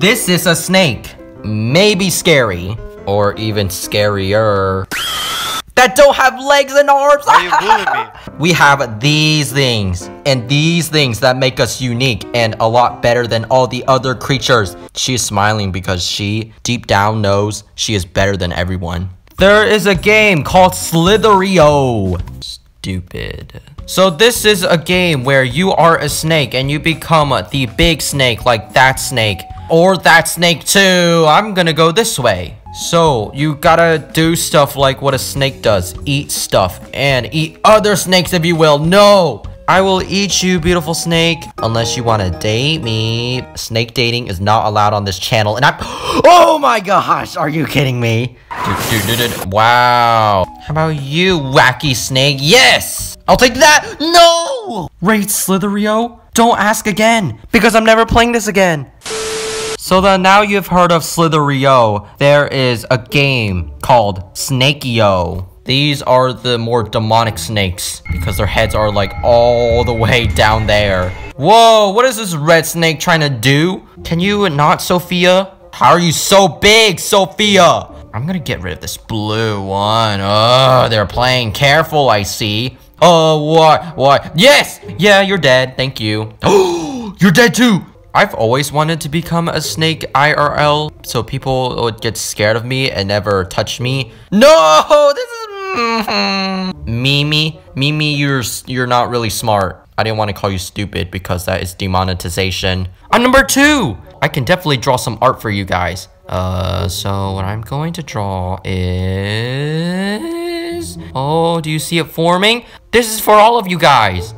This is a snake. Maybe scary. Or even scarier. That don't have legs and arms. Are you bullying me? We have these things and these things that make us unique and a lot better than all the other creatures. She is smiling because she deep down knows she is better than everyone. There is a game called Slither.io. Stupid. So this is a game where you are a snake and you become the big snake like that snake. Or that snake too. I'm gonna go this way. So, you gotta do stuff like what a snake does. Eat stuff. And eat other snakes if you will. No! I will eat you, beautiful snake. Unless you want to date me. Snake dating is not allowed on this channel. And I'm... Oh my gosh! Are you kidding me? Wow. How about you, wacky snake? Yes! I'll take that! No! Raid Slither.io? Don't ask again. Because I'm never playing this again. So then now you've heard of Slither.io, there is a game called Snake.io. These are the more demonic snakes because their heads are like all the way down there. Whoa, what is this red snake trying to do? Can you not, Sophia? How are you so big, Sophia? I'm gonna get rid of this blue one. Oh, they're playing careful, I see. Oh, what? What? Yes! Yeah, you're dead. Thank you. Oh, you're dead too! I've always wanted to become a snake IRL so people would get scared of me and never touch me. No, this is mm-hmm. Mimi. Mimi, you're you're not really smart. I didn't want to call you stupid because that is demonetization. I'm number two. I can definitely draw some art for you guys. Uh, so what I'm going to draw is... Oh, do you see it forming? This is for all of you guys.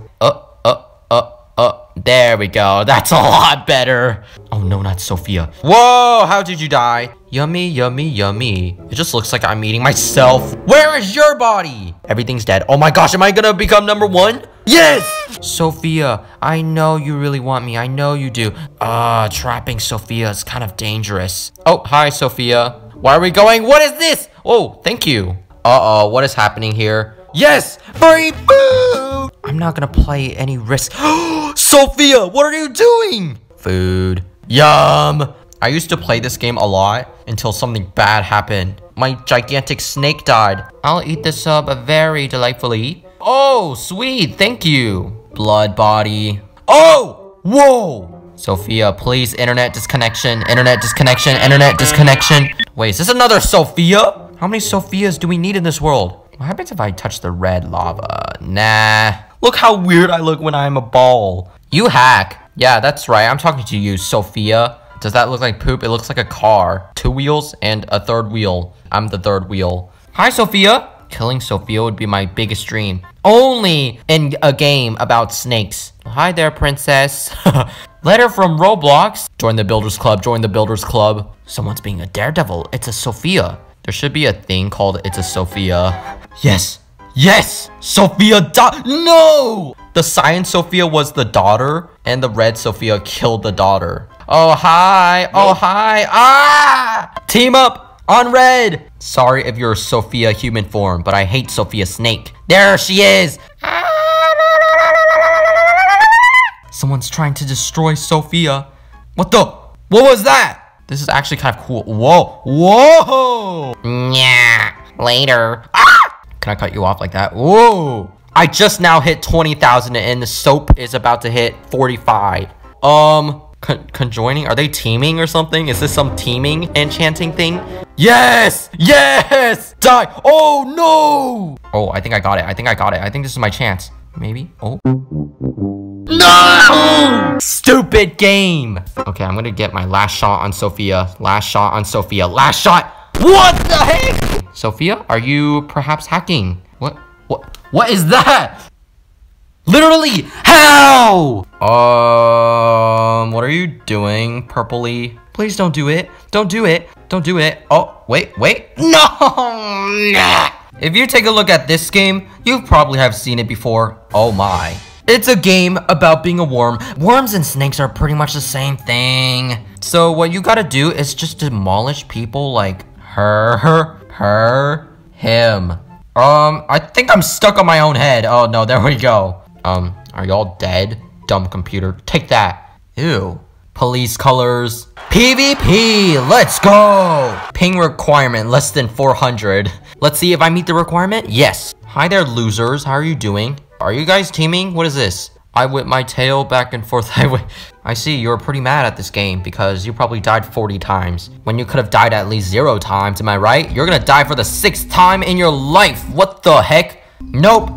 There we go. That's a lot better. Oh no, not Sophia. Whoa, how did you die? Yummy, yummy, yummy. It just looks like I'm eating myself. Where is your body? Everything's dead. Oh my gosh, am I gonna become number one? Yes! Sophia, I know you really want me. I know you do. Ah, uh, trapping Sophia is kind of dangerous. Oh, hi, Sophia. Why are we going? What is this? Oh, thank you. Uh-oh, what is happening here? Yes! Free food! I'm not gonna play any risk. Sophia, what are you doing? Food. Yum! I used to play this game a lot until something bad happened. My gigantic snake died. I'll eat this up very delightfully. Oh, sweet, thank you. Blood body. Oh! Whoa! Sophia, please, internet disconnection, internet disconnection, internet disconnection. Wait, is this another Sophia? How many Sophias do we need in this world? What happens if I touch the red lava? Nah. Look how weird I look when I'm a ball. You hack. Yeah, that's right. I'm talking to you, Sophia. Does that look like poop? It looks like a car. Two wheels and a third wheel. I'm the third wheel. Hi, Sophia. Killing Sophia would be my biggest dream. Only in a game about snakes. Hi there, princess. Letter from Roblox. Join the Builders Club. Join the Builders Club. Someone's being a daredevil. It's a Sophia. There should be a thing called It's a Sophia. Yes! Yes! Sophia died! No! The cyan Sophia was the daughter, and the red Sophia killed the daughter. Oh, hi! Oh, hi! Ah! Team up! On red! Sorry if you're Sophia human form, but I hate Sophia snake. There she is! Someone's trying to destroy Sophia. What the? What was that? This is actually kind of cool. Whoa. Whoa. Yeah. Later. Can I cut you off like that? Whoa. I just now hit 20,000 and the soap is about to hit 45. Um, con conjoining? Are they teaming or something? Is this some teaming enchanting thing? Yes! Yes! Die! Oh, no! Oh, I think I got it. I think I got it. I think this is my chance. Maybe? Oh. No! Stupid game! Okay, I'm gonna get my last shot on Sophia. Last shot on Sophia. Last shot! What the heck? Sophia, are you perhaps hacking? What? What? What is that? Literally, how? Um, what are you doing, Purpley? Please don't do it. Don't do it. Don't do it. Oh, wait, wait. No! If you take a look at this game, you probably have seen it before. Oh my. It's a game about being a worm. Worms and snakes are pretty much the same thing. So what you gotta do is just demolish people like her, her, her, him. Um, I think I'm stuck on my own head. Oh no, there we go. Um, are y'all dead? Dumb computer. Take that. Ew. Police colors. PvP, let's go! Ping requirement, less than 400. Let's see if I meet the requirement. Yes. Hi there, losers. How are you doing? Are you guys teaming? What is this? I whip my tail back and forth. I whip. I see you're pretty mad at this game because you probably died 40 times when you could have died at least zero times. Am I right? You're gonna die for the sixth time in your life. What the heck? Nope.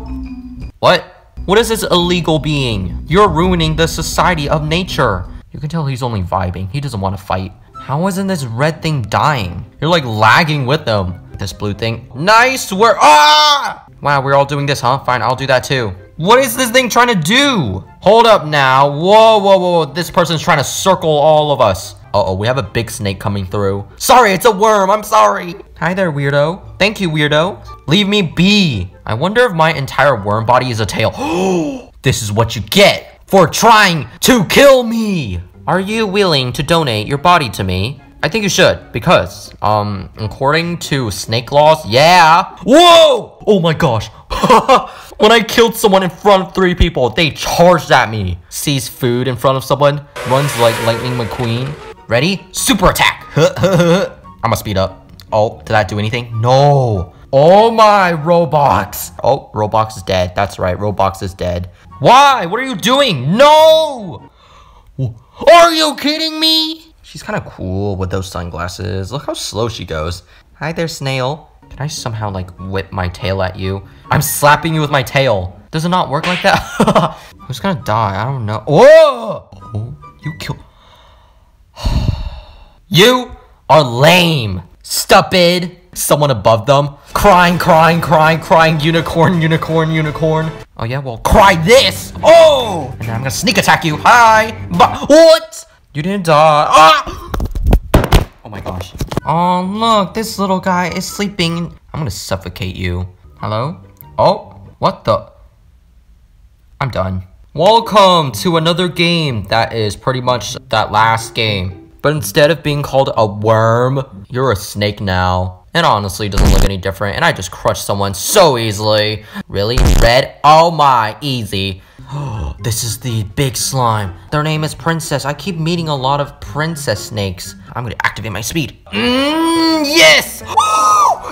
What? What is this illegal being? You're ruining the society of nature. You can tell he's only vibing. He doesn't want to fight. How isn't this red thing dying? You're like lagging with them. This blue thing. Nice work. Ah! Wow, we're all doing this, huh? Fine, I'll do that too. What is this thing trying to do? Hold up now. Whoa, whoa, whoa. This person's trying to circle all of us. Uh-oh, we have a big snake coming through. Sorry, it's a worm. I'm sorry. Hi there, weirdo. Thank you, weirdo. Leave me be. I wonder if my entire worm body is a tail. this is what you get for trying to kill me. Are you willing to donate your body to me? I think you should, because, um, according to snake laws, yeah. Whoa! Oh my gosh. when I killed someone in front of three people, they charged at me. Sees food in front of someone, runs like Lightning McQueen. Ready? Super attack. I'm gonna speed up. Oh, did that do anything? No. Oh my, Roblox. Oh, Roblox is dead. That's right, Roblox is dead. Why? What are you doing? No! Are you kidding me? She's kind of cool with those sunglasses. Look how slow she goes. Hi there, snail. Can I somehow, like, whip my tail at you? I'm slapping you with my tail. Does it not work like that? Who's gonna die? I don't know. Whoa! Oh, you kill... you are lame. Stupid. Someone above them. Crying, crying, crying, crying. Unicorn, unicorn, unicorn. Oh yeah, well, cry this. Oh! And then I'm gonna sneak attack you. Hi. But what? You didn't die. Ah! Oh my gosh. Oh, look, this little guy is sleeping. I'm gonna suffocate you. Hello? Oh, what the? I'm done. Welcome to another game that is pretty much that last game. But instead of being called a worm, you're a snake now. It honestly doesn't look any different, and I just crushed someone so easily. Really? Red? Oh my, easy. this is the big slime. Their name is Princess. I keep meeting a lot of princess snakes. I'm gonna activate my speed. Mmm, yes!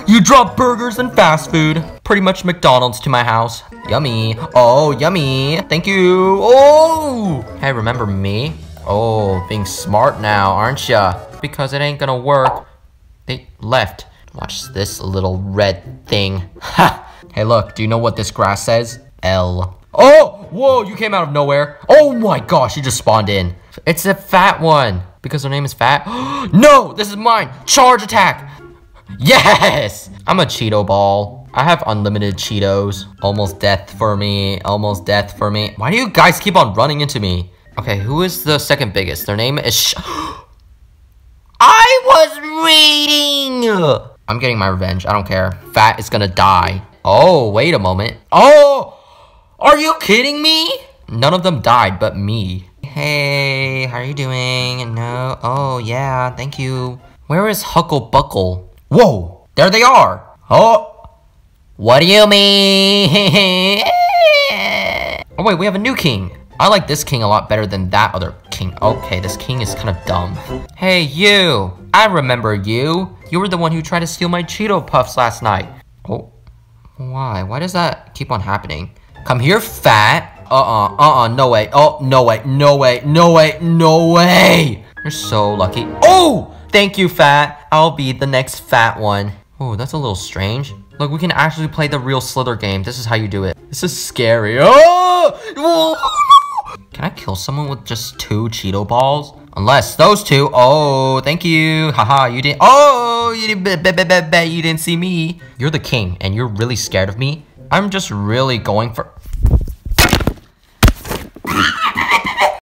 you drop burgers and fast food. Pretty much McDonald's to my house. Yummy. Oh, yummy. Thank you. Oh! Hey, remember me? Oh, being smart now, aren't ya? Because it ain't gonna work. They left. Watch this little red thing. Ha! Hey, look, do you know what this grass says? L. Oh! Whoa, you came out of nowhere. Oh my gosh, you just spawned in. It's a fat one. Because her name is fat. no, this is mine. Charge attack. Yes! I'm a Cheeto ball. I have unlimited Cheetos. Almost death for me. Almost death for me. Why do you guys keep on running into me? Okay, who is the second biggest? Their name is Sh I was reading! I'm getting my revenge. I don't care. Fat is gonna die. Oh, wait a moment. Oh! Are you kidding me? None of them died but me. Hey, how are you doing? No. Oh, yeah, thank you. Where is Huckle Buckle? Whoa! There they are! Oh! What do you mean? oh, wait, we have a new king. I like this king a lot better than that other king. Okay, this king is kind of dumb. Hey, you! I remember you. You were the one who tried to steal my Cheeto Puffs last night. Oh, why? Why does that keep on happening? Come here, fat. Uh-uh, uh-uh, no way. Oh, no way, no way, no way, no way. You're so lucky. Oh, thank you, fat. I'll be the next fat one. Oh, that's a little strange. Look, we can actually play the real Slither game. This is how you do it. This is scary. Oh! Can I kill someone with just two Cheeto balls? Unless those two. Oh, thank you. Haha, you didn't. Oh, you didn't. Bet, bet, bet, you didn't see me. You're the king, and you're really scared of me. I'm just really going for.